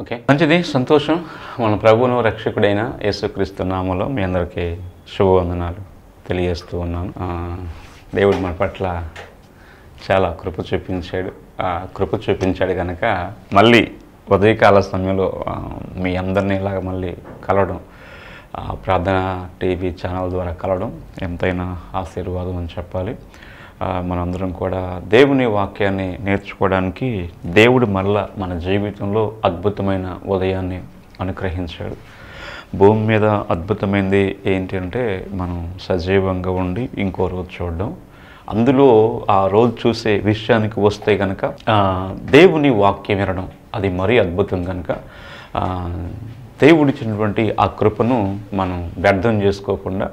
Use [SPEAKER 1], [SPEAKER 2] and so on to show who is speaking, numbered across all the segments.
[SPEAKER 1] Okay. మంచిది సంతోషం. మన ప్రభువును రక్షకుడైన యేసుక్రీస్తు నామలో మీ అందరికీ శుభవందనాలు తెలియజేస్తూ ఉన్నాను. దేవుడు మన పట్ల చాలా కృప చూపించాడు. ఆ కృప చూపించాడు కనుక మళ్ళీ ఉదయకాల సమయంలో మీ అందరినీ ఇలాగ మళ్ళీ కలవడం ప్రార్థన టీవీ ఛానల్ ద్వారా కలవడం ఎంతైనా ఆశీర్వాదం అని చెప్పాలి. మనందరం కూడా దేవుని వాక్యాన్ని నేర్చుకోవడానికి దేవుడు మళ్ళా మన జీవితంలో అద్భుతమైన ఉదయాన్ని అనుగ్రహించాడు. భూమి మీద అద్భుతమైనది ఏంటి అంటే మనం సజీవంగా ఉండి ఇంకో రోజు చూడడం. అందులో ఆ రోజు చూసే విషయానికి వస్తే కనుక దేవుని వాక్యం వినడం అది మరీ అద్భుతం కనుక దేవుడిచ్చినటువంటి ఆ కృపను మనం వ్యర్థం చేసుకోకుండా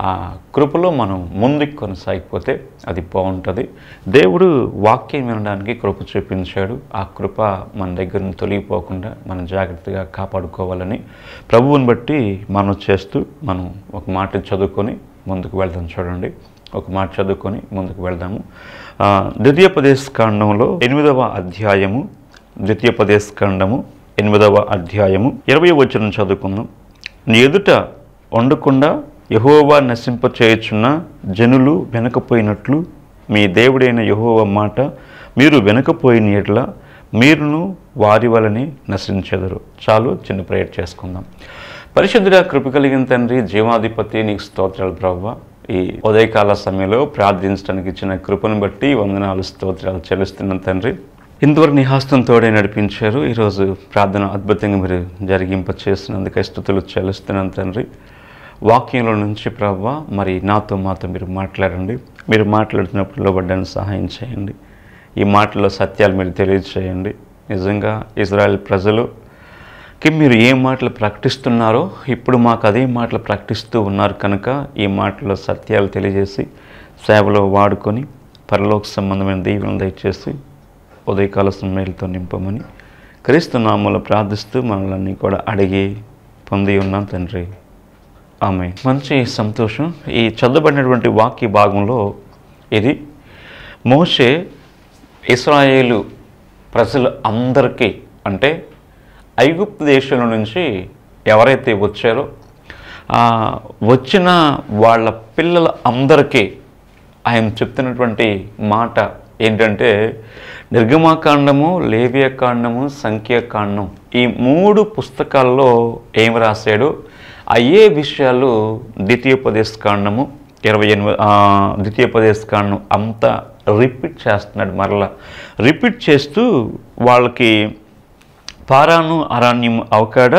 [SPEAKER 1] ఆ కృపలో మనం ముందుకు కొనసాగిపోతే అది బాగుంటుంది. దేవుడు వాక్యం వినడానికి కృప చూపించాడు. ఆ కృప మన దగ్గర తొలగిపోకుండా మనం జాగ్రత్తగా కాపాడుకోవాలని ప్రభువుని బట్టి మనం చేస్తూ మనం ఒక మాట చదువుకొని ముందుకు వెళ్దాం చూడండి. ఒక మాట చదువుకొని ముందుకు వెళ్దాము. ఆ, ద్వితీయోపదేశ కాండంలో ఎనిమిదవ అధ్యాయము ద్వితీయోపదేశ కాండము ఎనిమిదవ అధ్యాయము ఇరవై వచ్చిన చదువుకుందాం. నీ ఎదుట వండకుండా యహోవా నశింపచేయుచున్న జనులు వెనకపోయినట్లు మీ దేవుడైన యహోవ మాట మీరు వెనకపోయిన ఎట్ల మీరును వారి వలనే నశించెదరు. చాలు చిన్న ప్రేయర్ చేసుకుందాం. పరిశుద్ధుల కృప కలిగిన తండ్రి జీవాధిపతి నీకు స్తోత్రాలు ప్రవ్వ. ఈ ఉదయకాల సమయంలో ప్రార్థించడానికి ఇచ్చిన కృపను బట్టి వందనాలు స్తోత్రాలు చెల్లిస్తున్న తండ్రి. ఇంతవరకు నిహాస్తంతోడే తోడే నడిపించారు. ఈరోజు ప్రార్థన అద్భుతంగా మీరు జరిగింప చేసినందుకు స్థుతులు చెల్లిస్తున్నాను తండ్రి. వాక్యంలో నుంచి ప్రవ్వ మరి నాతో మాతో మీరు మాట్లాడండి. మీరు మాట్లాడుతున్నప్పుడు లోబడ్డానికి సహాయం చేయండి. ఈ మాటల్లో సత్యాలు మీరు తెలియజేయండి నిజంగా ఇజ్రాయెల్ ప్రజలు కి మీరు ఏ మాటలు ప్రకటిస్తున్నారో ఇప్పుడు మాకు అదే మాటలు ప్రకటిస్తూ ఉన్నారు కనుక ఈ మాటలో సత్యాలు తెలియజేసి సేవలో వాడుకొని పరలోక సంబంధమైన దీవెనలు దయచేసి ఉదయకాల సమ్మేళతో నింపమని క్రీస్తు నామంలో ప్రార్థిస్తూ మనల్ని కూడా అడిగి పొంది ఉన్నాం తండ్రి. ఆమె. మంచి సంతోషం. ఈ చదవబడినటువంటి వాక్య భాగంలో ఇది. మోషే ఇస్రాయేలు ప్రజలు అందరికీ అంటే ఐగుప్తు దేశంలో నుంచి ఎవరైతే వచ్చారో వచ్చిన వాళ్ళ పిల్లల అందరికీ ఆయన చెప్తున్నటువంటి మాట ఏంటంటే నిర్గమాకాండము లేవ్యకాండము సంఖ్యాకాండం ఈ మూడు పుస్తకాల్లో ఏం రాశాడు? అయ్యే విషయాలు ద్వితీయోపదేశ కాండము ఇరవై ఎనిమిది ద్వితీయోపదేశ కాండం అంతా రిపీట్ చేస్తున్నాడు మరలా. రిపీట్ చేస్తూ వాళ్ళకి పారాను అరణ్యం అవకాడ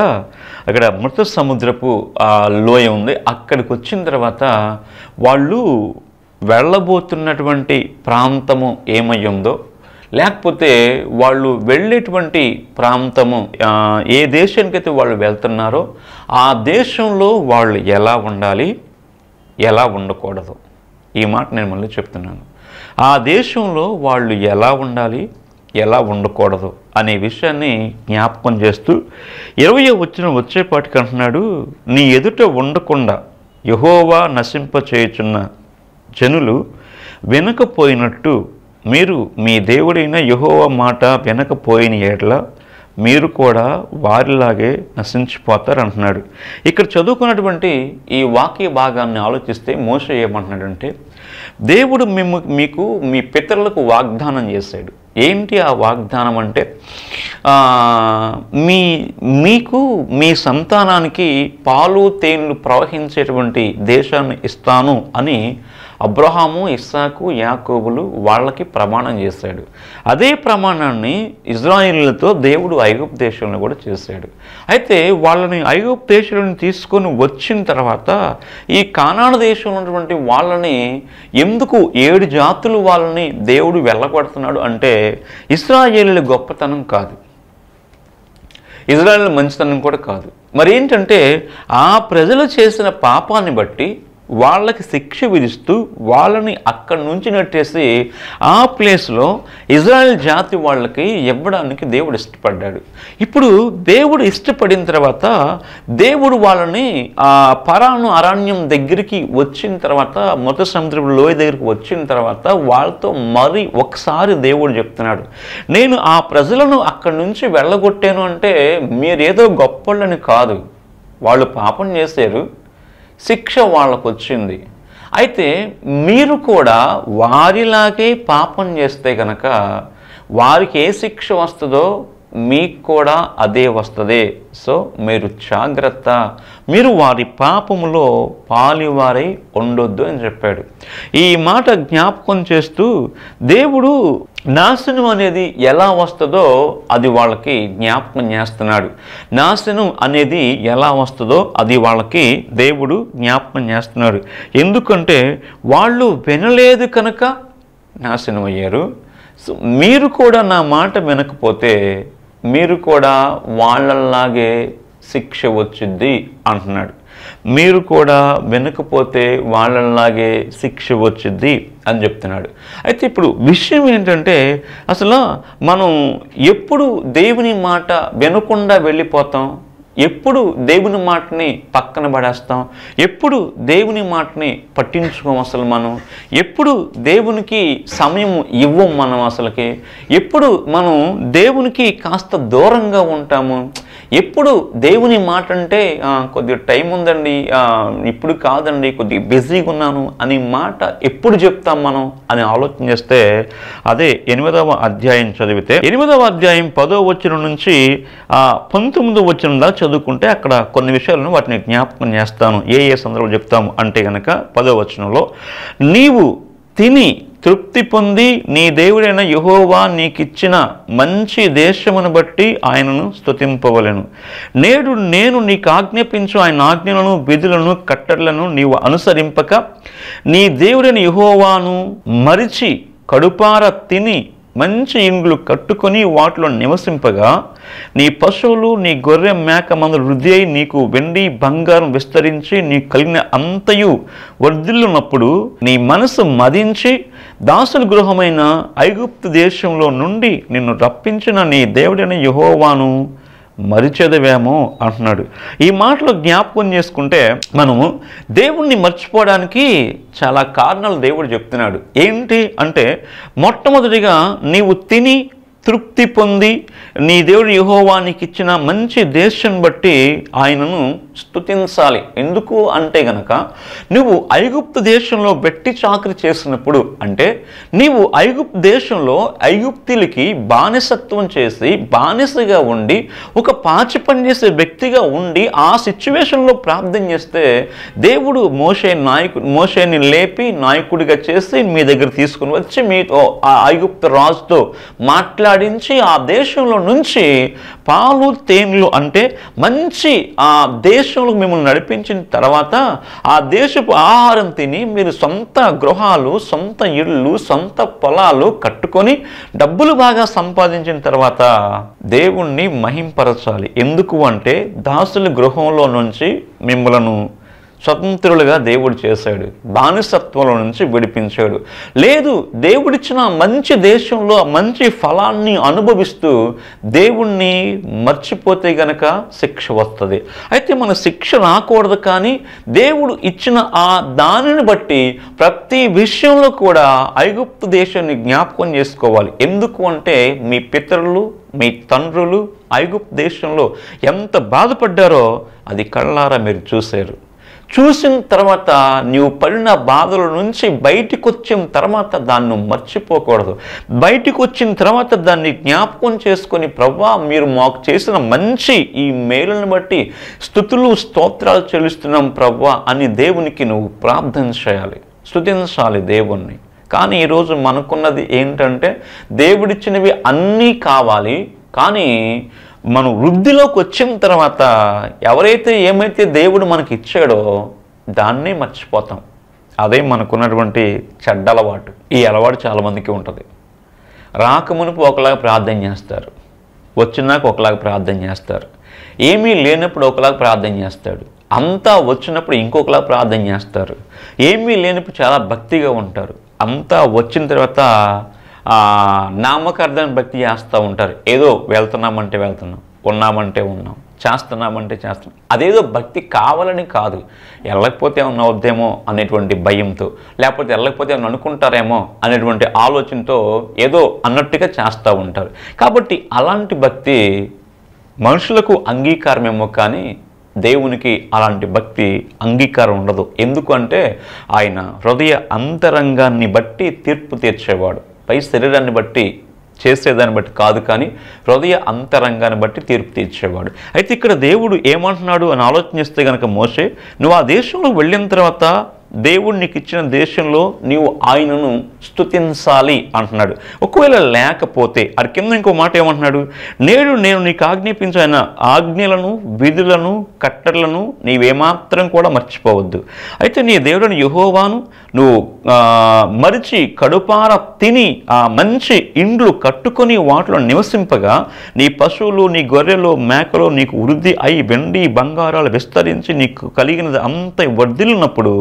[SPEAKER 1] అక్కడ మృత సముద్రపు లోయ ఉంది. అక్కడికి వచ్చిన తర్వాత వాళ్ళు వెళ్ళబోతున్నటువంటి ప్రాంతము ఏమై ఉందో లేకపోతే వాళ్ళు వెళ్ళేటువంటి ప్రాంతము ఏ దేశానికైతే వాళ్ళు వెళ్తున్నారో ఆ దేశంలో వాళ్ళు ఎలా ఉండాలి ఎలా ఉండకూడదు. ఈ మాట నేను మళ్ళీ చెప్తున్నాను. ఆ దేశంలో వాళ్ళు ఎలా ఉండాలి ఎలా ఉండకూడదు అనే విషయాన్ని జ్ఞాపకం చేస్తూ ఇరవై వచ్చిన వచ్చేపాటికి అంటున్నాడు నీ ఎదుట ఉండకుండా యహోవా నశింప చేయుచున్న జనులు వెనకపోయినట్టు మీరు మీ దేవుడైన యహోవ మాట వెనకపోయిన ఏట్ల మీరు కూడా వారిలాగే నశించిపోతారు అంటున్నాడు ఇక్కడ చదువుకున్నటువంటి ఈ వాక్య భాగాన్ని ఆలోచిస్తే మోస ఏమంటున్నాడంటే దేవుడు మేము మీకు మీ పితరులకు వాగ్దానం చేశాడు. ఏంటి ఆ వాగ్దానం అంటే మీ మీకు మీ సంతానానికి పాలు తేనెలు ప్రవహించేటువంటి దేశాన్ని ఇస్తాను అని అబ్రహాము ఇస్సాకు యాకోబులు వాళ్ళకి ప్రమాణం చేశాడు. అదే ప్రమాణాన్ని ఇజ్రాయిల్లతో దేవుడు ఐగుప్తు దేశంలో కూడా చేశాడు. అయితే వాళ్ళని ఐగుప్తు దేశంలో తీసుకొని వచ్చిన తర్వాత ఈ కానాడ దేశంలో ఉన్నటువంటి వాళ్ళని ఎందుకు ఏడు జాతులు వాళ్ళని దేవుడు వెళ్ళగొడుతున్నాడు అంటే ఇస్రాయేలీల గొప్పతనం కాదు. ఇజ్రాయెల్ మంచితనం కూడా కాదు. మరి ఏంటంటే ఆ ప్రజలు చేసిన పాపాన్ని బట్టి వాళ్ళకి శిక్ష విధిస్తూ వాళ్ళని అక్కడి నుంచి నెట్టేసి ఆ ప్లేస్లో ఇజ్రాయెల్ జాతి వాళ్ళకి ఇవ్వడానికి దేవుడు ఇష్టపడ్డాడు. ఇప్పుడు దేవుడు ఇష్టపడిన తర్వాత దేవుడు వాళ్ళని ఆ పరాను అరణ్యం దగ్గరికి వచ్చిన తర్వాత మొదటి సముద్రం లోయ దగ్గరికి వచ్చిన తర్వాత వాళ్ళతో మరి ఒకసారి దేవుడు చెప్తున్నాడు. నేను ఆ ప్రజలను అక్కడి నుంచి వెళ్ళగొట్టాను అంటే మీరేదో గొప్పళ్ళని కాదు. వాళ్ళు పాపం చేశారు. శిక్ష వాళ్ళకు వచ్చింది అయితే మీరు కూడా వారిలాగే పాపం చేస్తే కనుక వారికి ఏ శిక్ష వస్తుందో మీకు కూడా అదే వస్తుంది. సో మీరు జాగ్రత్త. మీరు వారి పాపములో పాలివారై ఉండొద్దు అని చెప్పాడు. ఈ మాట జ్ఞాపకం చేస్తూ దేవుడు నాశనం అనేది ఎలా వస్తుందో అది వాళ్ళకి జ్ఞాపకం చేస్తున్నాడు. నాశనం అనేది ఎలా వస్తుందో అది వాళ్ళకి దేవుడు జ్ఞాపకం చేస్తున్నాడు. ఎందుకంటే వాళ్ళు వినలేదు కనుక నాశనం అయ్యారు సో మీరు కూడా నా మాట వినకపోతే మీరు కూడా వాళ్ళలాగే శిక్ష వచ్చింది అంటున్నాడు. మీరు కూడా వినకపోతే వాళ్ళలాగే శిక్ష వచ్చింది అని చెప్తున్నాడు. అయితే ఇప్పుడు విషయం ఏంటంటే అసలు మనం ఎప్పుడు దేవుని మాట వినకుండా వెళ్ళిపోతాం? ఎప్పుడు దేవుని మాటని పక్కన పడేస్తాం? ఎప్పుడు దేవుని మాటని పట్టించుకోం అసలు మనం? ఎప్పుడు దేవునికి సమయం ఇవ్వం మనం అసలుకి? ఎప్పుడు మనం దేవునికి కాస్త దూరంగా ఉంటాము? ఎప్పుడు దేవుని మాట అంటే కొద్దిగా టైం ఉందండి ఇప్పుడు కాదండి కొద్దిగా బిజీగా ఉన్నాను అనే మాట ఎప్పుడు చెప్తాం మనం అని ఆలోచన చేస్తే అదే ఎనిమిదవ అధ్యాయం చదివితే ఎనిమిదవ అధ్యాయం పదో వచనం నుంచి పంతొమ్మిదో వచ్చిన దాకా చదువుకుంటే అక్కడ కొన్ని విషయాలను వాటిని జ్ఞాపకం చేస్తాను. ఏ ఏ సందర్భంలో చెప్తాము అంటే కనుక పదో వచనంలో నీవు తిని తృప్తి పొంది నీ దేవుడైన యహోవా నీకిచ్చిన మంచి దేశమును బట్టి ఆయనను స్తుతింపవలెను. నేడు నేను నీకు ఆజ్ఞాపించు ఆయన ఆజ్ఞలను విధులను కట్టడలను నీవు అనుసరింపక నీ దేవుడైన యహోవాను మరిచి కడుపార తిని మంచి ఇండ్లు కట్టుకొని వాటిలో నివసింపగా నీ పశువులు నీ గొర్రె మేక మందు వృద్ధి అయి నీకు వెండి బంగారం విస్తరించి నీ కలిగిన అంతయు వర్ధిల్లునప్పుడు నీ మనసు మదించి దాసుల గృహమైన ఐగుప్తు దేశంలో నుండి నిన్ను రప్పించిన నీ దేవుడైన యహోవాను మరిచెదవేమో అంటున్నాడు. ఈ మాటలో జ్ఞాపకం చేసుకుంటే మనము దేవుణ్ణి మర్చిపోవడానికి చాలా కారణాలు దేవుడు చెప్తున్నాడు. ఏంటి అంటే మొట్టమొదటిగా నీవు తిని తృప్తి పొంది నీ దేవుడు యహోవానికి ఇచ్చిన మంచి దేశం బట్టి ఆయనను స్తుతించాలి. ఎందుకు అంటే గనక నువ్వు ఐగుప్తు దేశంలో బెట్టి చాకరి చేసినప్పుడు అంటే నీవు ఐగుప్తు దేశంలో ఐగుప్తులకి బానిసత్వం చేసి బానిసగా ఉండి ఒక పాచి పని చేసే వ్యక్తిగా ఉండి ఆ సిచ్యువేషన్లో ప్రార్థన చేస్తే దేవుడు మోసే నాయకు మోసేని లేపి నాయకుడిగా చేసి మీ దగ్గర తీసుకుని వచ్చి మీతో ఆ ఐగుప్త రాజుతో మాట్లాడి మాట్లాడించి ఆ దేశంలో నుంచి పాలు తేనెలు అంటే మంచి ఆ దేశంలో మిమ్మల్ని నడిపించిన తర్వాత ఆ దేశపు ఆహారం తిని మీరు సొంత గృహాలు సొంత ఇళ్ళు సొంత పొలాలు కట్టుకొని డబ్బులు బాగా సంపాదించిన తర్వాత దేవుణ్ణి మహింపరచాలి. ఎందుకు అంటే దాసుల గృహంలో నుంచి మిమ్మలను స్వతంత్రులుగా దేవుడు చేశాడు. బానిసత్వంలో నుంచి విడిపించాడు. లేదు దేవుడిచ్చిన మంచి దేశంలో మంచి ఫలాన్ని అనుభవిస్తూ దేవుణ్ణి మర్చిపోతే గనక శిక్ష వస్తుంది. అయితే మన శిక్ష రాకూడదు కానీ దేవుడు ఇచ్చిన ఆ దానిని బట్టి ప్రతి విషయంలో కూడా ఐగుప్తు దేశాన్ని జ్ఞాపకం చేసుకోవాలి. ఎందుకు అంటే మీ పితరులు మీ తండ్రులు ఐగుప్తు దేశంలో ఎంత బాధపడ్డారో అది కళ్ళారా మీరు చూశారు. చూసిన తర్వాత నీవు పడిన బాధల నుంచి బయటికి వచ్చిన తర్వాత దాన్ని మర్చిపోకూడదు. బయటికి వచ్చిన తర్వాత దాన్ని జ్ఞాపకం చేసుకొని ప్రవ్వా మీరు మాకు చేసిన మంచి ఈ మేలుని బట్టి స్థుతులు స్తోత్రాలు చెల్లిస్తున్నాం ప్రవ్వా అని దేవునికి నువ్వు ప్రార్థన చేయాలి. స్థుతించాలి దేవుణ్ణి. కానీ ఈరోజు మనకున్నది ఏంటంటే దేవుడిచ్చినవి అన్నీ కావాలి. కానీ మనం వృద్ధిలోకి వచ్చిన తర్వాత ఎవరైతే ఏమైతే దేవుడు మనకి ఇచ్చాడో దాన్నే మర్చిపోతాం. అదే మనకున్నటువంటి చెడ్డ అలవాటు. ఈ అలవాటు చాలామందికి ఉంటుంది. రాకమునుపు ఒకలాగా ప్రార్థన చేస్తారు. వచ్చినాక ఒకలాగా ప్రార్థన చేస్తారు. ఏమీ లేనప్పుడు ఒకలాగా ప్రార్థన చేస్తాడు. అంతా వచ్చినప్పుడు ఇంకొకలా ప్రార్థన చేస్తారు. ఏమీ లేనప్పుడు చాలా భక్తిగా ఉంటారు. అంతా వచ్చిన తర్వాత నామకార్థాన్ని నామకార్థం భక్తి చేస్తూ ఉంటారు. ఏదో వెళ్తున్నామంటే వెళ్తున్నాం ఉన్నామంటే ఉన్నాం చేస్తున్నామంటే చేస్తున్నాం. అదేదో భక్తి కావాలని కాదు. వెళ్ళకపోతే ఏమన్నా అవుద్దేమో అనేటువంటి భయంతో లేకపోతే వెళ్ళకపోతే ఏమన్నా అనుకుంటారేమో అనేటువంటి ఆలోచనతో ఏదో అన్నట్టుగా చేస్తూ ఉంటారు. కాబట్టి అలాంటి భక్తి మనుషులకు అంగీకారమేమో కానీ దేవునికి అలాంటి భక్తి అంగీకారం ఉండదు. ఎందుకంటే ఆయన హృదయ అంతరంగాన్ని బట్టి తీర్పు తీర్చేవాడు. పై శరీరాన్ని బట్టి చేసేదాన్ని బట్టి కాదు కానీ హృదయ అంతరంగాన్ని బట్టి తీర్పు తీర్చేవాడు. అయితే ఇక్కడ దేవుడు ఏమంటున్నాడు అని ఆలోచన చేస్తే కనుక మోసే నువ్వు ఆ దేశంలో వెళ్ళిన తర్వాత దేవుడు నీకు ఇచ్చిన దేశంలో నీవు ఆయనను స్తుతించాలి అంటున్నాడు. ఒకవేళ లేకపోతే అది కింద ఇంకో మాట ఏమంటున్నాడు? నేడు నేను నీకు ఆజ్ఞాపించిన ఆజ్ఞలను విధులను కట్టడలను నీవేమాత్రం కూడా మర్చిపోవద్దు. అయితే నీ దేవుడిని యహోవాను నువ్వు మరిచి కడుపార తిని ఆ మంచి ఇండ్లు కట్టుకొని వాటిలో నివసింపగా నీ పశువులు నీ గొర్రెలు మేకలు నీకు వృద్ధి అయి వెండి బంగారాలు విస్తరించి నీకు కలిగినది అంత వర్ధిల్లినప్పుడు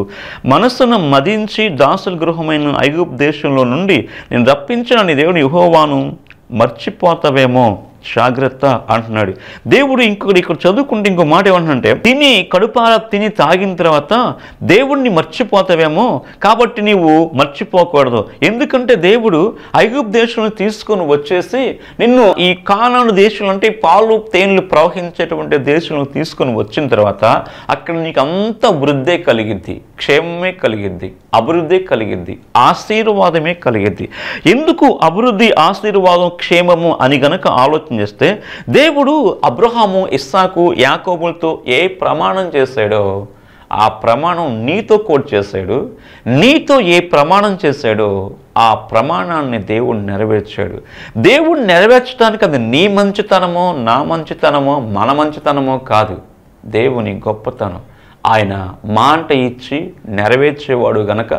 [SPEAKER 1] మనస్సును మదించి దాసుల గృహమైన ఐగుప్ దేశంలో నుండి నేను రప్పించిన నీ దేవుని యుహోవాను మర్చిపోతావేమో. జాగ్రత్త అంటున్నాడు. దేవుడు ఇంకొకటి ఇక్కడ చదువుకుంటే ఇంకో మాట ఏమంటుంటే తిని కడుపాల తిని తాగిన తర్వాత దేవుణ్ణి మర్చిపోతావేమో. కాబట్టి నీవు మర్చిపోకూడదు. ఎందుకంటే దేవుడు ఐగుప్ దేశంలో తీసుకొని వచ్చేసి నిన్ను ఈ కానాను దేశంలో అంటే పాలు తేనెలు ప్రవహించేటువంటి దేశంలో తీసుకొని వచ్చిన తర్వాత అక్కడ నీకు అంత వృద్ధే కలిగింది. క్షేమమే కలిగిద్ది అభివృద్ధి కలిగిద్ది ఆశీర్వాదమే కలిగిద్ది. ఎందుకు అభివృద్ధి ఆశీర్వాదం క్షేమము అని గనక ఆలోచన చేస్తే దేవుడు అబ్రహాము ఇస్సాకు యాకోబులతో ఏ ప్రమాణం చేశాడో ఆ ప్రమాణం నీతో కోట్ చేశాడు నీతో ఏ ప్రమాణం చేశాడో ఆ ప్రమాణాన్ని దేవుడు నెరవేర్చాడు. దేవుడు నెరవేర్చడానికి అది నీ మంచితనమో నా మంచితనమో మన మంచితనమో కాదు. దేవుని గొప్పతనం. ఆయన మాట ఇచ్చి నెరవేర్చేవాడు గనక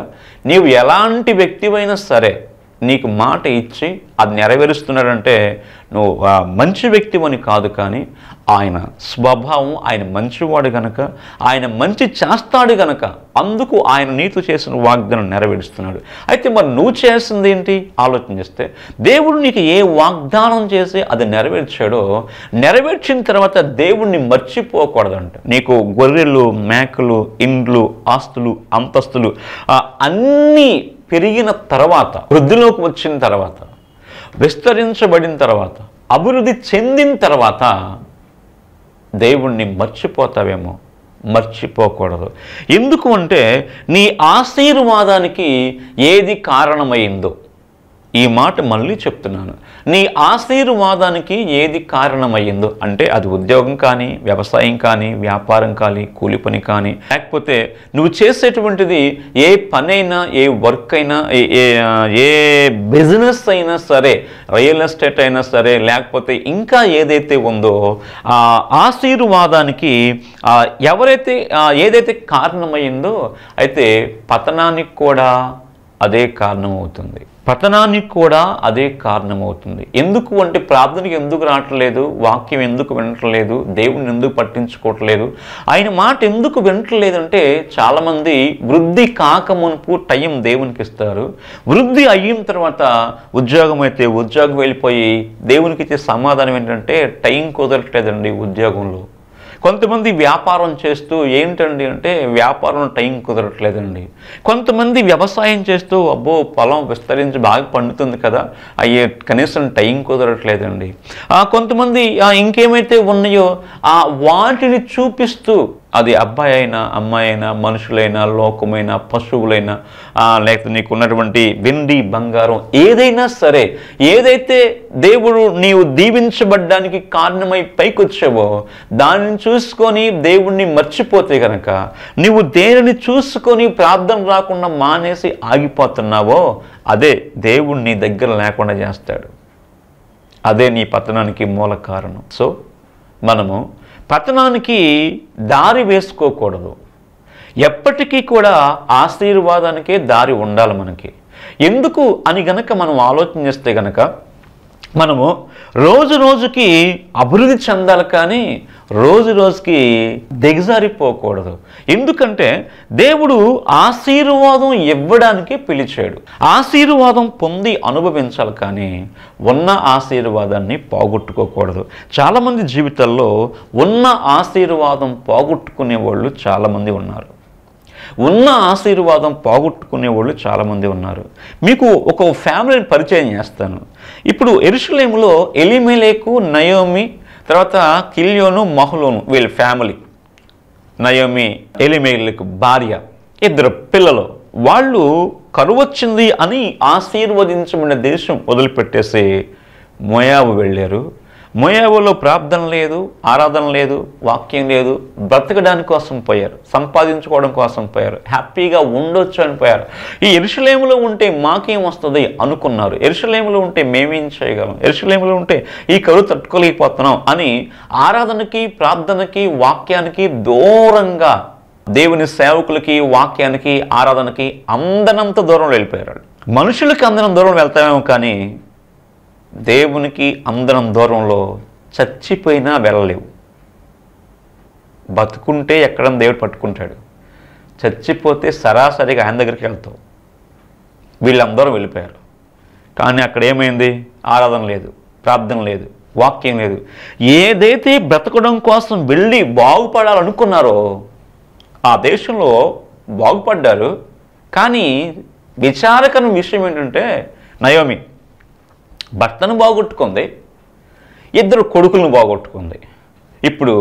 [SPEAKER 1] నీవు ఎలాంటి వ్యక్తివైనా సరే నీకు మాట ఇచ్చి అది నెరవేరుస్తున్నాడంటే నువ్వు మంచి వ్యక్తివని కాదు కానీ ఆయన స్వభావం ఆయన మంచివాడు గనక ఆయన మంచి చేస్తాడు గనక అందుకు ఆయన నీతో చేసిన వాగ్దానం నెరవేరుస్తున్నాడు. అయితే మరి నువ్వు చేసింది ఏంటి? ఆలోచన చేస్తే దేవుడు నీకు ఏ వాగ్దానం చేసి అది నెరవేర్చాడో నెరవేర్చిన తర్వాత దేవుణ్ణి మర్చిపోకూడదంట. నీకు గొర్రెలు మేకలు ఇండ్లు ఆస్తులు అంతస్తులు అన్నీ పెరిగిన తర్వాత వృద్ధిలోకి వచ్చిన తర్వాత విస్తరించబడిన తర్వాత అభివృద్ధి చెందిన తర్వాత దేవుణ్ణి మర్చిపోతావేమో? మర్చిపోకూడదు. ఎందుకు అంటే నీ ఆశీర్వాదానికి ఏది కారణమైందో. ఈ మాట మళ్ళీ చెప్తున్నాను. నీ ఆశీర్వాదానికి ఏది కారణమయ్యిందో అంటే అది ఉద్యోగం కానీ వ్యవసాయం కానీ వ్యాపారం కానీ కూలి పని కానీ లేకపోతే నువ్వు చేసేటువంటిది ఏ పనైనా ఏ వర్క్ అయినా ఏ- ఏ బిజినెస్ అయినా సరే రియల్ ఎస్టేట్ అయినా సరే లేకపోతే ఇంకా ఏదైతే ఉందో ఆ ఆశీర్వాదానికి ఎవరైతే ఏదైతే కారణమైందో అయితే పతనానికి కూడా అదే కారణం అవుతుంది పతనానికి కూడా అదే కారణమవుతుంది. ఎందుకు అంటే ప్రార్థనకి ఎందుకు రావట్లేదు? వాక్యం ఎందుకు వినట్లేదు? దేవుడిని ఎందుకు పట్టించుకోవట్లేదు? ఆయన మాట ఎందుకు వినట్లేదు అంటే చాలామంది వృద్ధి కాక మునుపు టైం దేవునికి ఇస్తారు. వృద్ధి అయిన తర్వాత ఉద్యోగం అయితే ఉద్యోగం వెళ్ళిపోయి దేవునికి ఇచ్చే సమాధానం ఏంటంటే టైం కుదరట్లేదండి ఉద్యోగంలో. కొంతమంది వ్యాపారం చేస్తూ ఏంటండి అంటే వ్యాపారం టైం కుదరట్లేదండి. కొంతమంది వ్యవసాయం చేస్తూ అబ్బో పొలం విస్తరించి బాగా పండుతుంది కదా అయ్యే కనీసం టైం కుదరట్లేదండి. కొంతమంది ఇంకేమైతే ఉన్నాయో ఆ వాటిని చూపిస్తూ అది అబ్బాయి అయినా అమ్మాయి అయినా మనుషులైనా లోకమైనా పశువులైనా లేకపోతే నీకు ఉన్నటువంటి వెండి బంగారం ఏదైనా సరే ఏదైతే దేవుడు నీవు దీవించబడ్డానికి కారణమై పైకొచ్చావో దానిని చూసుకొని దేవుణ్ణి మర్చిపోతే కనుక నీవు దేనిని చూసుకొని ప్రార్థన రాకుండా మానేసి ఆగిపోతున్నావో అదే దేవుడు నీ దగ్గర లేకుండా చేస్తాడు. అదే నీ పతనానికి మూల కారణం. సో మనము పతనానికి దారి వేసుకోకూడదు. ఎప్పటికీ కూడా ఆశీర్వాదానికే దారి ఉండాలి మనకి. ఎందుకు అని గనక మనం ఆలోచన చేస్తే గనక మనము రోజు రోజుకి అభివృద్ధి చెందాలి కానీ రోజు రోజుకి దిగజారిపోకూడదు. ఎందుకంటే దేవుడు ఆశీర్వాదం ఇవ్వడానికి పిలిచాడు. ఆశీర్వాదం పొంది అనుభవించాలి కానీ ఉన్న ఆశీర్వాదాన్ని పోగొట్టుకోకూడదు. చాలామంది జీవితాల్లో ఉన్న ఆశీర్వాదం పోగొట్టుకునే వాళ్ళు చాలామంది ఉన్నారు. ఉన్న ఆశీర్వాదం పోగొట్టుకునే వాళ్ళు చాలామంది ఉన్నారు. మీకు ఒక ఫ్యామిలీని పరిచయం చేస్తాను. ఇప్పుడు ఎరుషులేములో ఎలిమెలేకు నయోమి తర్వాత కిల్యోను మహులోను వీళ్ళ ఫ్యామిలీ నయోమి ఎలిమేలకు భార్య ఇద్దరు పిల్లలు. వాళ్ళు కరువొచ్చింది అని ఆశీర్వదించబడిన దేశం వదిలిపెట్టేసి మొయాబు వెళ్ళారు. మోయాబులో ప్రార్థన లేదు ఆరాధన లేదు వాక్యం లేదు బ్రతకడానికి కోసం పోయారు సంపాదించుకోవడం కోసం పోయారు హ్యాపీగా ఉండొచ్చు అని పోయారు. ఈ ఎరుషలేములో ఉంటే మాకేం వస్తుంది అనుకున్నారు. ఎరుషలేములో ఉంటే మేమేం చేయగలం? ఎరుషలేములో ఉంటే ఈ కరువు తట్టుకోలేకపోతున్నాం అని ఆరాధనకి ప్రార్థనకి వాక్యానికి దూరంగా దేవుని సేవకులకి వాక్యానికి ఆరాధనకి అందనంత దూరం వెళ్ళిపోయారు మనుషులకి అందనం దూరం వెళ్తామేమో కానీ దేవునికి అందరం దూరంలో చచ్చిపోయినా వెళ్ళలేవు. బతుకుంటే ఎక్కడ దేవుడు పట్టుకుంటాడు. చచ్చిపోతే సరాసరిగా ఆయన దగ్గరికి వెళ్తావు. వీళ్ళందరూ వెళ్ళిపోయారు. కానీ అక్కడ ఏమైంది? ఆరాధన లేదు ప్రార్థన లేదు వాక్యం లేదు. ఏదైతే బ్రతకడం కోసం వెళ్ళి బాగుపడాలనుకున్నారో ఆ దేశంలో బాగుపడ్డారు. కానీ విచారకరం విషయం ఏంటంటే నయోమి భర్తను బాగొట్టుకుంది ఇద్దరు కొడుకులను బాగొట్టుకుంది. ఇప్పుడు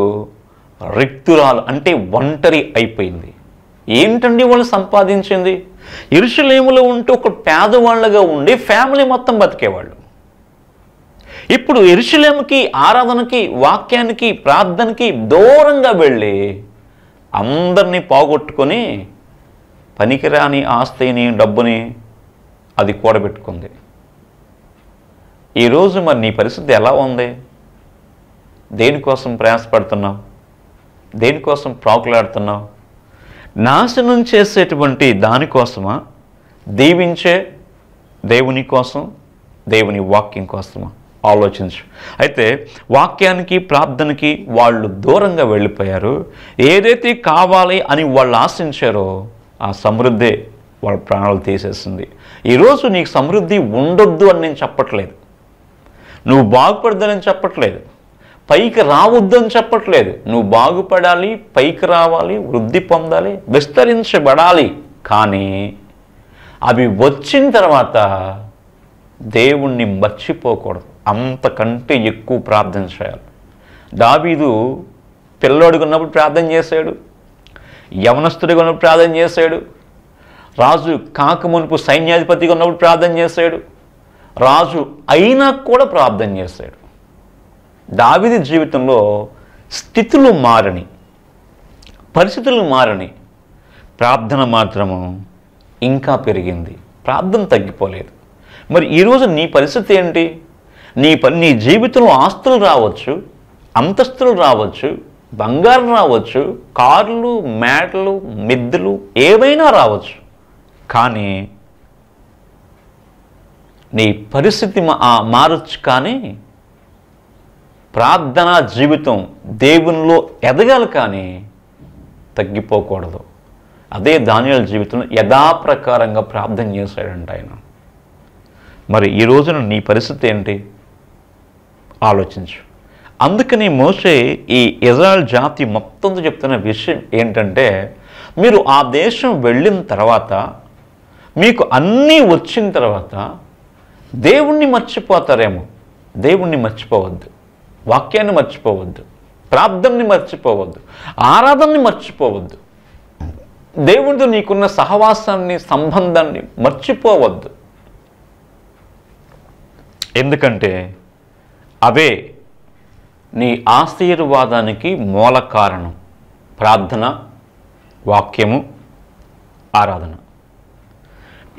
[SPEAKER 1] రిక్తురాలు అంటే ఒంటరి అయిపోయింది. ఏంటండి వాళ్ళు సంపాదించింది? ఇరుషులేములో ఉంటూ ఒక పేదవాళ్ళగా ఉండి ఫ్యామిలీ మొత్తం బతికేవాళ్ళు. ఇప్పుడు ఎరుషులేముకి ఆరాధనకి వాక్యానికి ప్రార్థనకి దూరంగా వెళ్ళి అందరినీ పోగొట్టుకొని పనికిరాని ఆస్తిని డబ్బుని అది కూడబెట్టుకుంది. ఈరోజు మరి నీ పరిస్థితి ఎలా ఉంది? దేనికోసం ప్రయాసపడుతున్నావు? దేనికోసం ప్రాకులాడుతున్నావు? నాశనం చేసేటువంటి దానికోసమా? దీవించే దేవుని కోసం దేవుని వాక్యం కోసమా? ఆలోచించు. అయితే వాక్యానికి ప్రార్థనకి వాళ్ళు దూరంగా వెళ్ళిపోయారు. ఏదైతే కావాలి అని వాళ్ళు ఆశించారో ఆ సమృద్ధి వాళ్ళ ప్రాణాలు తీసేసింది. ఈరోజు నీకు సమృద్ధి ఉండొద్దు అని నేను చెప్పట్లేదు. నువ్వు బాగుపడదని చెప్పట్లేదు. పైకి రావద్దని చెప్పట్లేదు. నువ్వు బాగుపడాలి పైకి రావాలి వృద్ధి పొందాలి విస్తరించబడాలి. కానీ అవి వచ్చిన తర్వాత దేవుణ్ణి మర్చిపోకూడదు. అంతకంటే ఎక్కువ ప్రార్థన చేయాలి. దావీదు పిల్లోడిగా ఉన్నప్పుడు ప్రార్థన చేశాడు. యవనస్తుడిగా ఉన్నప్పుడు ప్రార్థన చేశాడు. రాజు కాకమునుపు సైన్యాధిపతిగా ఉన్నప్పుడు ప్రార్థన చేశాడు. రాజు అయినా కూడా ప్రార్థన చేశాడు దావిది జీవితంలో స్థితులు మారని పరిస్థితులు మారని ప్రార్థన మాత్రము ఇంకా పెరిగింది. ప్రార్థన తగ్గిపోలేదు. మరి ఈరోజు నీ పరిస్థితి ఏంటి? నీ పని నీ జీవితంలో ఆస్తులు రావచ్చు అంతస్తులు రావచ్చు బంగారం రావచ్చు కార్లు మేటలు మిద్దెలు ఏవైనా రావచ్చు. కానీ నీ పరిస్థితి మా- మారచ్చు కానీ ప్రార్థనా జీవితం దేవునిలో ఎదగాలి కానీ తగ్గిపోకూడదు. అదే దానియాల జీవితంలో యథాప్రకారంగా ప్రార్థన చేశాడంట ఆయన. మరి ఈ రోజున నీ పరిస్థితి ఏంటి? ఆలోచించు. అందుకని మోసే ఈ ఇజ్రాయల్ జాతి మొత్తంతో చెప్తున్న విషయం ఏంటంటే మీరు ఆ దేశం వెళ్ళిన తర్వాత మీకు అన్నీ వచ్చిన తర్వాత దేవుణ్ణి మర్చిపోతారేమో. దేవుణ్ణి మర్చిపోవద్దు. వాక్యాన్ని మర్చిపోవద్దు. ప్రార్థనని మర్చిపోవద్దు. ఆరాధనని మర్చిపోవద్దు. దేవునితో నీకున్న సహవాసాన్ని సంబంధాన్ని మర్చిపోవద్దు. ఎందుకంటే అవే నీ ఆశీర్వాదానికి మూల కారణం ప్రార్థన వాక్యము ఆరాధన.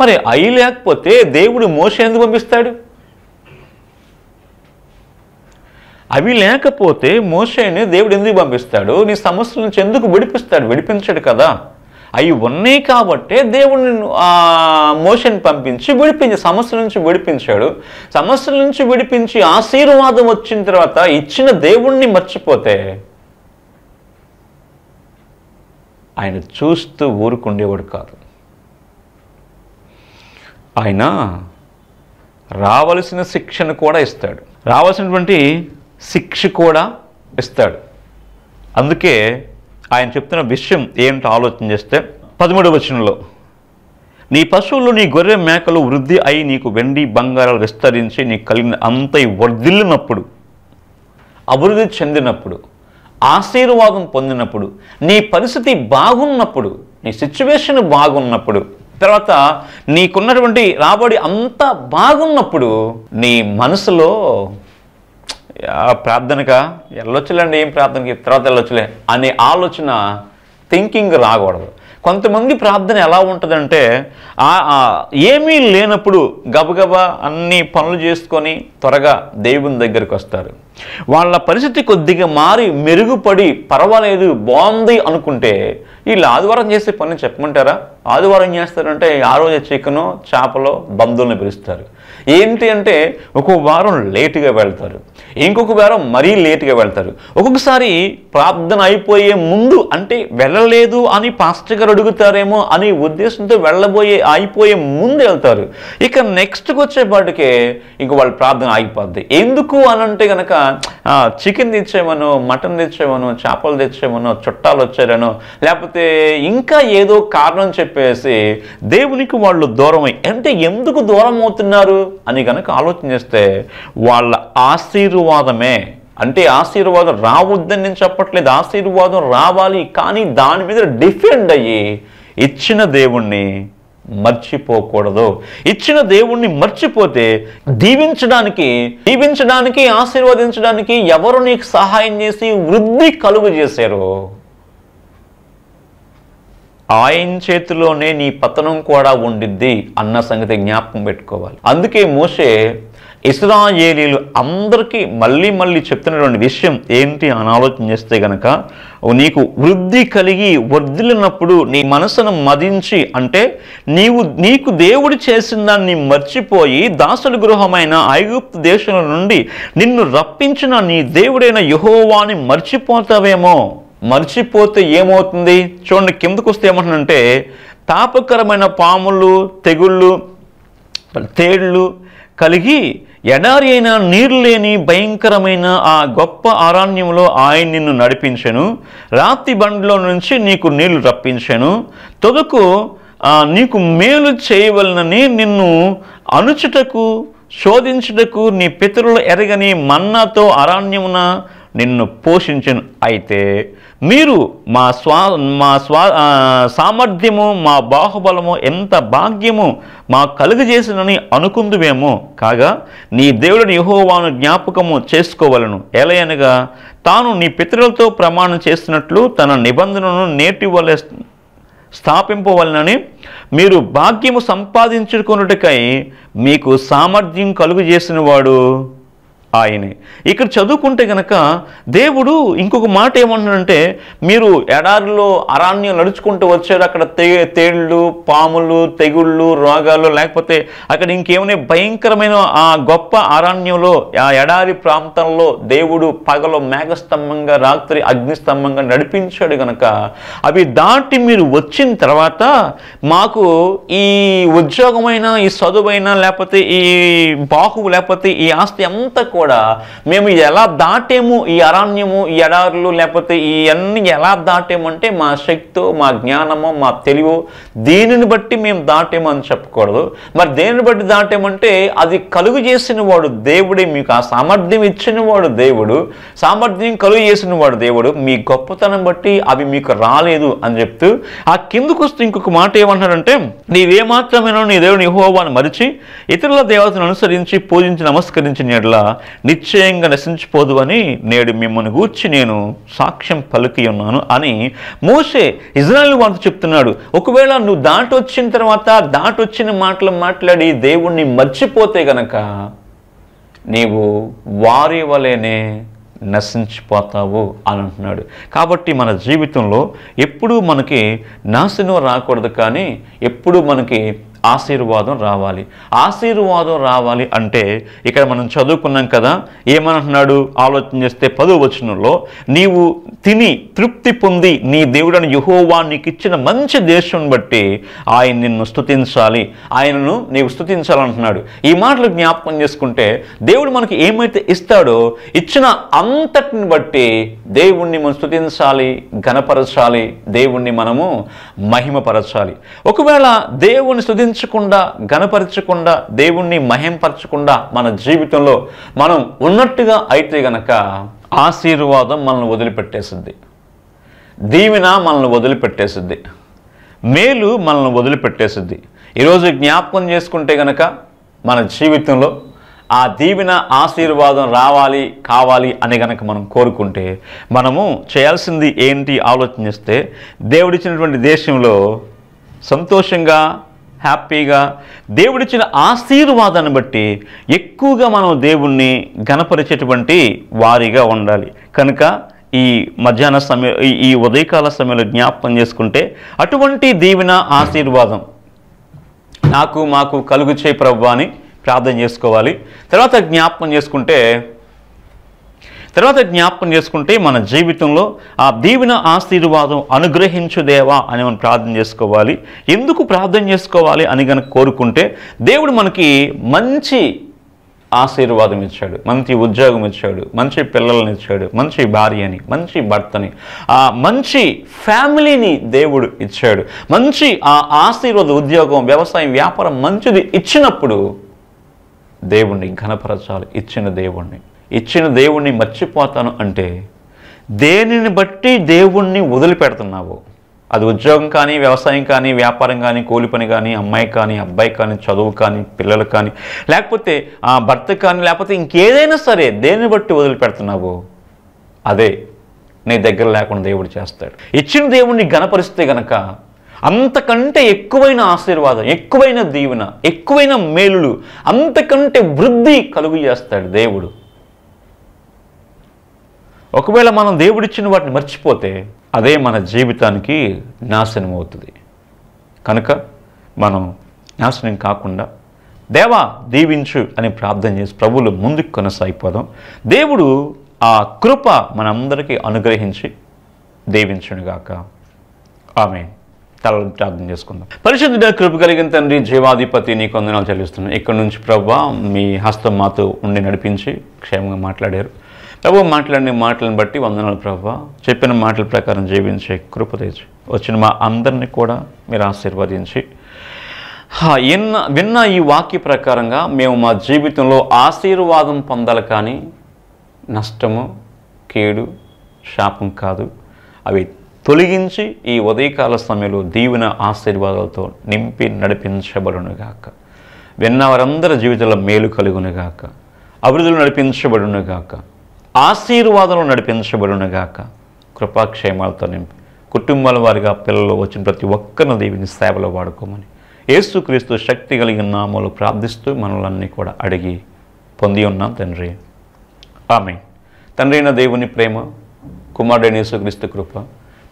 [SPEAKER 1] మరి అయి లేకపోతే దేవుడు మోస ఎందుకు పంపిస్తాడు? అవి లేకపోతే మోసేని దేవుడు ఎందుకు పంపిస్తాడు? నీ సమస్యల నుంచి ఎందుకు విడిపిస్తాడు? విడిపించడు కదా. అవి ఉన్నాయి కాబట్టే దేవుడిని ఆ మోషన్ పంపించి విడిపించి సమస్యల నుంచి విడిపించాడు. సమస్యల నుంచి విడిపించి ఆశీర్వాదం వచ్చిన తర్వాత ఇచ్చిన దేవుణ్ణి మర్చిపోతే ఆయన చూస్తూ ఊరుకుండేవాడు కాదు. ఆయన రావలసిన శిక్షను కూడా ఇస్తాడు. రావాల్సినటువంటి శిక్ష కూడా ఇస్తాడు. అందుకే ఆయన చెప్తున్న విషయం ఏంటో ఆలోచన చేస్తే పదమూడవ వచనంలో నీ పశువులు నీ గొర్రె మేకలు వృద్ధి అయి నీకు వెండి బంగారాలు విస్తరించి నీకు కలిగిన అంతై వర్ధిల్లినప్పుడు అభివృద్ధి చెందినప్పుడు ఆశీర్వాదం పొందినప్పుడు నీ పరిస్థితి బాగున్నప్పుడు నీ సిచ్యువేషన్ బాగున్నప్పుడు తర్వాత నీకున్నటువంటి రాబడి అంతా బాగున్నప్పుడు నీ మనసులో ప్రార్థనక వెళ్ళొచ్చులేండి ఏం ప్రార్థనకి తర్వాత వెళ్ళొచ్చులే అనే ఆలోచన థింకింగ్ రాకూడదు. కొంతమంది ప్రార్థన ఎలా ఉంటుందంటే ఏమీ లేనప్పుడు గబగబా అన్ని పనులు చేసుకొని త్వరగా దేవుని దగ్గరికి వస్తారు. వాళ్ళ పరిస్థితి కొద్దిగా మారి మెరుగుపడి పర్వాలేదు బాగుంది అనుకుంటే వీళ్ళు ఆదివారం చేసే పని చెప్పమంటారా? ఆదివారం చేస్తారంటే ఆ రోజు చికెను చేపలో బంధువులను పిలుస్తారు. ఏంటి అంటే ఒక్కొక్క వారం లేటుగా వెళ్తారు. ఇంకొక వారం మరీ లేటుగా వెళ్తారు. ఒక్కొక్కసారి ప్రార్థన అయిపోయే ముందు అంటే వెళ్ళలేదు అని పాస్టర్ గారు అడుగుతారేమో అనే ఉద్దేశంతో వెళ్ళబోయే అయిపోయే ముందు వెళ్తారు. ఇక నెక్స్ట్కి వచ్చేపాటికే ఇంక వాళ్ళ ప్రార్థన ఆగిపోద్ది. ఎందుకు అని అంటే కనుక చికెన్ తెచ్చేమనో మటన్ తెచ్చేమనో చేపలు తెచ్చేమనో చుట్టాలు వచ్చారనో లేకపోతే ఇంకా ఏదో కారణం చెప్పేసి దేవునికి వాళ్ళు దూరం అంటే ఎందుకు దూరం అవుతున్నారు? అని కనుక ఆలోచన చేస్తే వాళ్ళ ఆశీర్వాదమే అంటే ఆశీర్వాదం రావద్దని నేను చెప్పట్లేదు ఆశీర్వాదం రావాలి కానీ దాని మీద డిఫెండ్ అయ్యి ఇచ్చిన దేవుణ్ణి మర్చిపోకూడదు. ఇచ్చిన దేవుణ్ణి మర్చిపోతే దీవించడానికి దీవించడానికి ఆశీర్వదించడానికి ఎవరు నీకు సహాయం చేసి వృద్ధి కలుగు చేశారు? ఆయన చేతిలోనే నీ పతనం కూడా ఉండిద్ది అన్న సంగతి జ్ఞాపకం పెట్టుకోవాలి. అందుకే మోసే ఇస్రాయేలీలు అందరికీ మళ్ళీ మళ్ళీ చెప్తున్నటువంటి విషయం ఏంటి అని ఆలోచన చేస్తే గనక నీకు వృద్ధి కలిగి వర్ధిలినప్పుడు నీ మనసును మదించి అంటే నీవు నీకు దేవుడు చేసిన దాన్ని మర్చిపోయి దాసుల గృహమైన ఐగుప్తు దేశం నుండి నిన్ను రప్పించిన నీ దేవుడైన యహోవాని మర్చిపోతావేమో. మర్చిపోతే ఏమవుతుంది? చూడండి కిందకు వస్తే ఏమంటుందంటే తాపకరమైన పాములు తెగుళ్ళు తేళ్ళు కలిగి ఎడారి అయిన నీరు లేని భయంకరమైన ఆ గొప్ప అరణ్యంలో ఆయన నిన్ను నడిపించాను. రాతి బండిలో నుంచి నీకు నీళ్ళు రప్పించెను. తొదకు నీకు మేలు చేయవలనని నిన్ను అణుచుటకు శోధించుటకు నీ పితరులు ఎరగని మన్నాతో అరణ్యమున నిన్ను పోషించను. అయితే మీరు మా స్వా మా స్వా సామర్థ్యము మా బాహుబలము ఎంత భాగ్యము మా కలుగజేసినని అనుకుందువేమో. కాగా నీ దేవుడిని యహోవాను జ్ఞాపకము చేసుకోవలను. ఎలయనగా తాను నీ పితరులతో ప్రమాణం చేసినట్లు తన నిబంధనను నేటి వలె స్థాపింపవలనని మీరు భాగ్యము సంపాదించుకున్నట్టుకై మీకు సామర్థ్యం కలుగు చేసిన వాడు ఆయనే. ఇక్కడ చదువుకుంటే గనక దేవుడు ఇంకొక మాట ఏమన్నాడంటే మీరు ఎడారిలో అరణ్యం నడుచుకుంటూ వచ్చారు అక్కడ తే తేళ్ళు పాములు తెగుళ్ళు రోగాలు లేకపోతే అక్కడ ఇంకేమైనా భయంకరమైన ఆ గొప్ప అరణ్యంలో ఆ ఎడారి ప్రాంతంలో దేవుడు పగలు మేఘస్తంభంగా రాత్రి అగ్నిస్తంభంగా నడిపించాడు గనక అవి దాటి మీరు వచ్చిన తర్వాత మాకు ఈ ఉద్యోగమైన ఈ చదువైనా లేకపోతే ఈ బాహువు లేకపోతే ఈ ఆస్తి అంతా కూడా కూడా మేము ఎలా దాటేము ఈ అరణ్యము ఈ ఎడారులు లేకపోతే ఈ ఎలా దాటేము అంటే మా శక్తో మా జ్ఞానము మా తెలివి దీనిని బట్టి మేము దాటేము అని చెప్పకూడదు. మరి దేనిని బట్టి దాటేమంటే అది కలుగు చేసిన వాడు దేవుడే మీకు ఆ సామర్థ్యం ఇచ్చిన వాడు దేవుడు సామర్థ్యం కలుగు చేసిన వాడు దేవుడు మీ గొప్పతనం బట్టి అవి మీకు రాలేదు అని చెప్తూ ఆ కిందకు వస్తూ ఇంకొక మాట ఏమంటారంటే నీవేమాత్రమేనో నీ దేవుని యెహోవాను మరిచి ఇతరుల దేవతను అనుసరించి పూజించి నమస్కరించిన ఎడల నిశ్చయంగా నశించిపోదు అని నేడు మిమ్మల్ని గూర్చి నేను సాక్ష్యం పలికి ఉన్నాను అని మోసే ఇజ్రాయల్ వారితో చెప్తున్నాడు. ఒకవేళ నువ్వు దాటొచ్చిన తర్వాత దాటొచ్చిన మాటలు మాట్లాడి దేవుణ్ణి మర్చిపోతే గనక నీవు వారి వలెనే నశించిపోతావు అని అంటున్నాడు. కాబట్టి మన జీవితంలో ఎప్పుడూ మనకి నాశనం రాకూడదు కానీ ఎప్పుడూ మనకి ఆశీర్వాదం రావాలి. ఆశీర్వాదం రావాలి అంటే ఇక్కడ మనం చదువుకున్నాం కదా ఏమంటున్నాడు ఆలోచన చేస్తే పదో వచనంలో నీవు తిని తృప్తి పొంది నీ దేవుడని యుహోవా నీకు ఇచ్చిన మంచి దేశం బట్టి ఆయన నిన్ను స్థుతించాలి ఆయనను నీవు స్థుతించాలంటున్నాడు ఈ మాటలు జ్ఞాపకం చేసుకుంటే దేవుడు మనకి ఏమైతే ఇస్తాడో ఇచ్చిన అంతటిని బట్టి దేవుణ్ణి మనం స్థుతించాలి ఘనపరచాలి దేవుణ్ణి మనము మహిమపరచాలి. ఒకవేళ దేవుణ్ణి స్థుతించ హెచ్చించకుండా గనపరచకుండా దేవుణ్ణి మహింపరచకుండా మన జీవితంలో మనం ఉన్నట్టుగా అయితే గనక ఆశీర్వాదం మనల్ని వదిలిపెట్టేసింది. దీవెన మనల్ని వదిలిపెట్టేసిద్ది మేలు మనల్ని వదిలిపెట్టేసిద్ది ఈరోజు జ్ఞాపకం చేసుకుంటే గనక మన జీవితంలో ఆ దీవెన ఆశీర్వాదం రావాలి కావాలి అని గనక మనం కోరుకుంటే మనము చేయాల్సింది ఏంటి ఆలోచన చేస్తే దేవుడిచ్చినటువంటి దేశంలో సంతోషంగా హ్యాపీగా దేవుడిచ్చిన ఆశీర్వాదాన్ని బట్టి ఎక్కువగా మనం దేవుణ్ణి గణపరిచేటువంటి వారిగా ఉండాలి. కనుక ఈ మధ్యాహ్న సమయం ఈ- ఈ ఉదయకాల సమయంలో జ్ఞాపకం చేసుకుంటే అటువంటి దీవెన ఆశీర్వాదం నాకు మాకు కలుగు చేయి ప్రభు అని ప్రార్థన చేసుకోవాలి. తర్వాత జ్ఞాపకం చేసుకుంటే తర్వాత జ్ఞాపకం చేసుకుంటే మన జీవితంలో ఆ దీవెన ఆశీర్వాదం అనుగ్రహించు దేవా అని మనం ప్రార్థన చేసుకోవాలి. ఎందుకు ప్రార్థన చేసుకోవాలి అని కనుక కోరుకుంటే దేవుడు మనకి మంచి ఆశీర్వాదం ఇచ్చాడు మంచి ఉద్యోగం ఇచ్చాడు మంచి పిల్లల్ని ఇచ్చాడు మంచి భార్యని మంచి భర్తని ఆ మంచి ఫ్యామిలీని దేవుడు ఇచ్చాడు. మంచి ఆ ఆశీర్వాద ఉద్యోగం వ్యవసాయం వ్యాపారం మంచిది ఇచ్చినప్పుడు దేవుణ్ణి ఘనపరచాలి ఇచ్చిన దేవుణ్ణి. ఇచ్చిన దేవుణ్ణి మర్చిపోతాను అంటే దేనిని బట్టి దేవుణ్ణి వదిలిపెడుతున్నావు? అది ఉద్యోగం కానీ వ్యవసాయం కానీ వ్యాపారం కానీ కూలి పని కానీ అమ్మాయి కానీ అబ్బాయి కానీ చదువు కానీ పిల్లలు కానీ లేకపోతే ఆ భర్త కానీ లేకపోతే ఇంకేదైనా సరే దేన్ని బట్టి వదిలిపెడుతున్నావు? అదే నీ దగ్గర లేకుండా దేవుడు చేస్తాడు. ఇచ్చిన దేవుణ్ణి గణపరిస్తే గనక అంతకంటే ఎక్కువైన ఆశీర్వాదం ఎక్కువైన దీవెన ఎక్కువైన మేలులు అంతకంటే వృద్ధి కలుగు చేస్తాడు దేవుడు. ఒకవేళ మనం దేవుడిచ్చిన వాటిని మర్చిపోతే అదే మన జీవితానికి నాశనం అవుతుంది. కనుక మనం నాశనం కాకుండా దేవా దీవించు అని ప్రార్థన చేసి ప్రభువులు ముందుకు కొనసాగిపోదాం. దేవుడు ఆ కృప మనందరికీ అనుగ్రహించి దీవించునుగాక ఆమె తల ప్రార్థన చేసుకుందాం. పరిశుద్ధుడ కృప కలిగిన తండ్రి జీవాధిపతి నీ కొందనాలు చెల్లిస్తున్నాను. ఇక్కడ నుంచి ప్రభా మీ హస్తం మాతో ఉండి నడిపించి క్షేమంగా మాట్లాడారు. ప్రభు మాట్లాడిన మాటలను బట్టి వందనాలు ప్రభా. చెప్పిన మాటల ప్రకారం జీవించే కృపదేచి వచ్చిన మా అందరినీ కూడా మీరు ఆశీర్వదించి. హా, ఎన్న విన్న ఈ వాక్య ప్రకారంగా మేము మా జీవితంలో ఆశీర్వాదం పొందాలి కానీ నష్టము కీడు శాపం కాదు. అవి తొలగించి ఈ ఉదయకాల సమయంలో దీవెన ఆశీర్వాదాలతో నింపి నడిపించబడునుగాక. విన్న వారందరి జీవితంలో మేలు కలుగునుగాక. అభివృద్ధులు నడిపించబడునుగాక. ఆశీర్వాదం నడిపించబడునుగాక కృపాక్షేమాలతో నింపి కుటుంబాల వారిగా పిల్లలు వచ్చిన ప్రతి ఒక్కరిని దేవుని సేవలో వాడుకోమని. యేసుక్రీస్తు శక్తి కలిగిన నామలు ప్రార్థిస్తూ మనలన్నీ కూడా అడిగి పొంది ఉన్నాం తండ్రి. ఆమె తండ్రి అయిన దేవుని ప్రేమ కుమారుడైన యేసుక్రీస్తు కృప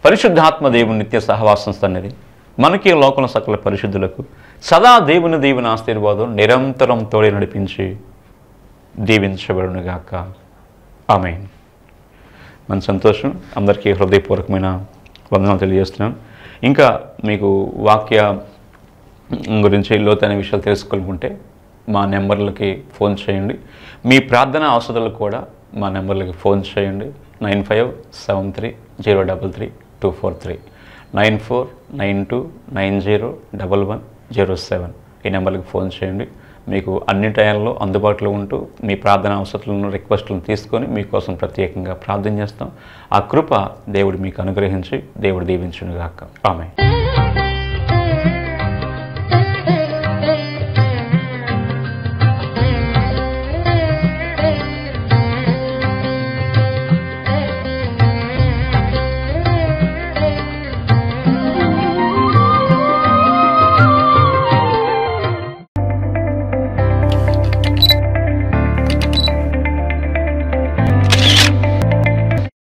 [SPEAKER 1] పరిశుద్ధాత్మ దేవుని నిత్య సహవాసం సన్నిధి మనకి లోకల సకల పరిశుద్ధులకు సదా దేవుని దేవుని ఆశీర్వాదం నిరంతరం తోడే నడిపించి దీవించబడునుగాక ఆమె మన సంతోషం అందరికీ హృదయపూర్వకమైన వందనాలు తెలియజేస్తున్నాను. ఇంకా మీకు వాక్య గురించి లోతైన విషయాలు తెలుసుకోవాలనుకుంటే మా నెంబర్లకి ఫోన్ చేయండి. మీ ప్రార్థన అవసరాలు కూడా మా నెంబర్లకి ఫోన్ చేయండి. Nine five seven three zero double three two four three. Nine four nine two nine zero double one zero seven ఈ నెంబర్కి ఫోన్ చేయండి. మీకు అన్ని టైంలో అందుబాటులో ఉంటూ మీ ప్రార్థన అవసరాలను రిక్వెస్ట్లను తీసుకొని మీకోసం ప్రత్యేకంగా ప్రార్థన చేస్తాం. ఆ కృప దేవుడు మీకు అనుగ్రహించి దేవుడు దీవించునుగాక. ఆమె